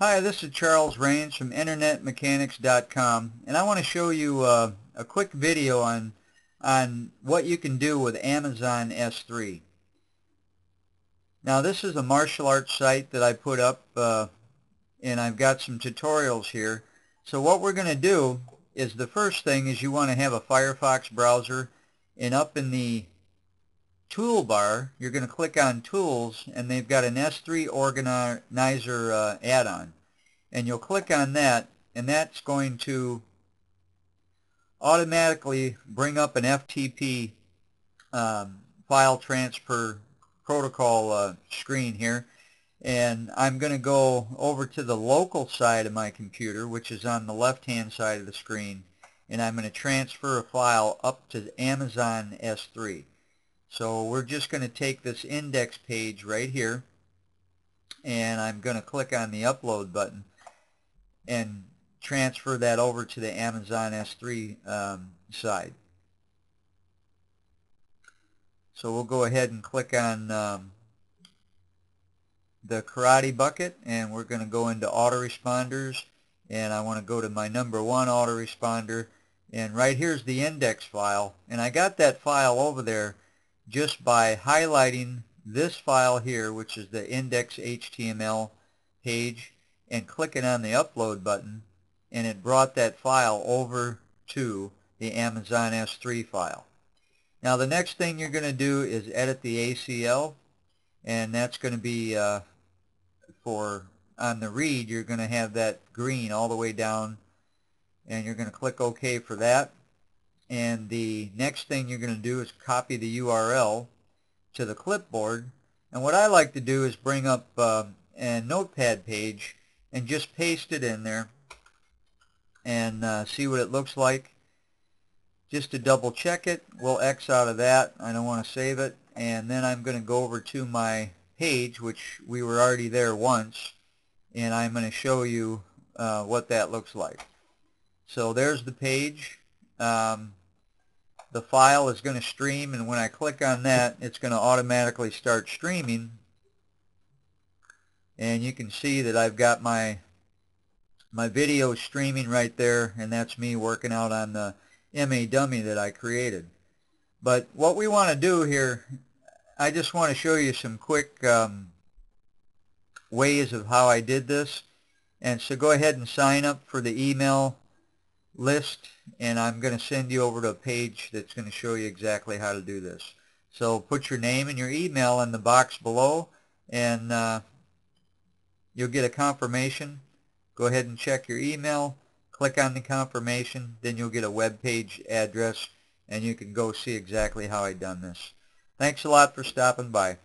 Hi, this is Charles Raines from InternetMechanics.com and I want to show you uh, a quick video on on what you can do with Amazon S3. Now this is a martial arts site that I put up uh, and I've got some tutorials here. So what we're going to do is the first thing is you want to have a Firefox browser and up in the toolbar, you're going to click on Tools, and they've got an S3 Organizer uh, add-on. And you'll click on that, and that's going to automatically bring up an FTP um, file transfer protocol uh, screen here. And I'm going to go over to the local side of my computer, which is on the left-hand side of the screen, and I'm going to transfer a file up to Amazon S3. So we're just going to take this index page right here and I'm going to click on the upload button and transfer that over to the Amazon S3 um, side. So we'll go ahead and click on um, the karate bucket and we're going to go into autoresponders and I want to go to my number one autoresponder and right here's the index file and I got that file over there just by highlighting this file here, which is the index.html page, and clicking on the upload button, and it brought that file over to the Amazon S3 file. Now the next thing you're going to do is edit the ACL, and that's going to be uh, for on the read, you're going to have that green all the way down, and you're going to click OK for that and the next thing you're going to do is copy the URL to the clipboard. And what I like to do is bring up uh, a notepad page and just paste it in there and uh, see what it looks like. Just to double check it we'll X out of that. I don't want to save it. And then I'm going to go over to my page which we were already there once and I'm going to show you uh, what that looks like. So there's the page um, the file is going to stream and when I click on that it's going to automatically start streaming. And you can see that I've got my my video streaming right there and that's me working out on the MA dummy that I created. But what we want to do here I just want to show you some quick um, ways of how I did this. And so go ahead and sign up for the email list and I'm going to send you over to a page that's going to show you exactly how to do this. So put your name and your email in the box below and uh, you'll get a confirmation. Go ahead and check your email, click on the confirmation, then you'll get a web page address and you can go see exactly how I done this. Thanks a lot for stopping by.